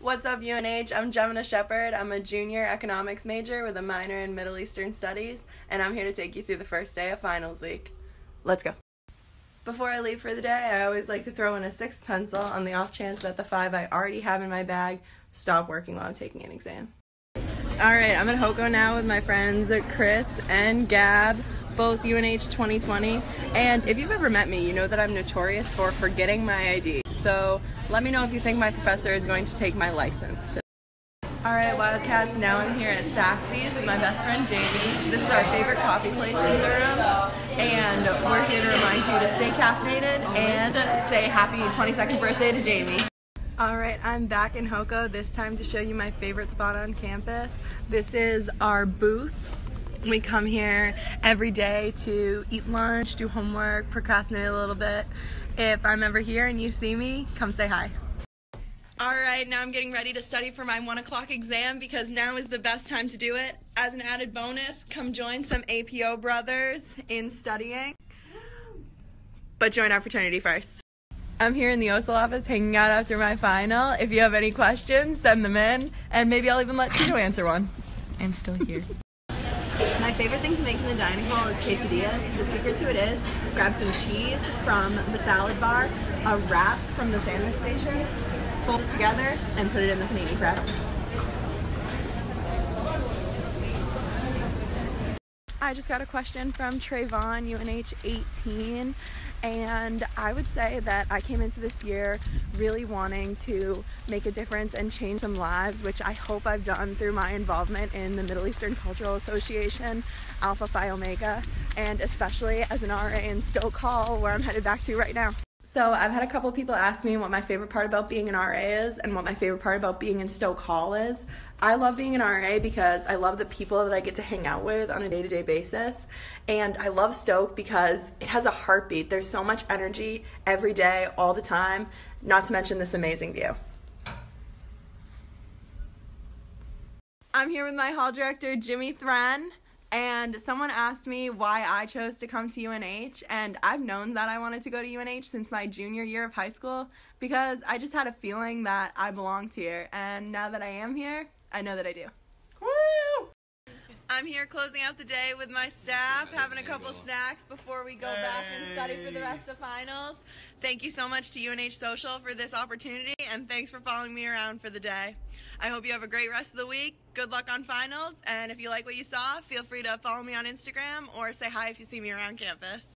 What's up, UNH? I'm Jemina Shepherd. I'm a junior economics major with a minor in Middle Eastern Studies, and I'm here to take you through the first day of finals week. Let's go. Before I leave for the day, I always like to throw in a sixth pencil on the off chance that the five I already have in my bag stop working while I'm taking an exam. Alright, I'm in HoCo now with my friends Chris and Gab, both UNH 2020. And if you've ever met me, you know that I'm notorious for forgetting my ID. So let me know if you think my professor is going to take my license. Alright, Wildcats, now I'm here at Saxby's with my best friend Jamie. This is our favorite coffee place in Durham, and we're here to remind you to stay caffeinated and say happy 22nd birthday to Jamie. Alright, I'm back in HoCo, this time to show you my favorite spot on campus. This is our booth. We come here every day to eat lunch, do homework, procrastinate a little bit. If I'm ever here and you see me, come say hi. All right, now I'm getting ready to study for my one o'clock exam because now is the best time to do it. As an added bonus, come join some APO brothers in studying. But join our fraternity first. I'm here in the OSL office hanging out after my final. If you have any questions, send them in, and maybe I'll even let Tito answer one. I'm still here. Favorite thing to make in the dining hall is quesadillas. The secret to it is grab some cheese from the salad bar, a wrap from the sandwich station, fold it together, and put it in the panini press. I just got a question from Trayvon, UNH 18, and I would say that I came into this year really wanting to make a difference and change some lives, which I hope I've done through my involvement in the Middle Eastern Cultural Association, Alpha Phi Omega, and especially as an RA in Stoke Hall, where I'm headed back to right now. So I've had a couple of people ask me what my favorite part about being an RA is and what my favorite part about being in Stoke Hall is. I love being an RA because I love the people that I get to hang out with on a day-to-day basis. And I love Stoke because it has a heartbeat. There's so much energy every day, all the time, not to mention this amazing view. I'm here with my hall director, Jimmy Thren and someone asked me why I chose to come to UNH, and I've known that I wanted to go to UNH since my junior year of high school because I just had a feeling that I belonged here, and now that I am here, I know that I do. Woo! I'm here closing out the day with my staff, having a couple snacks before we go back and study for the rest of finals. Thank you so much to UNH Social for this opportunity, and thanks for following me around for the day. I hope you have a great rest of the week. Good luck on finals, and if you like what you saw, feel free to follow me on Instagram or say hi if you see me around campus.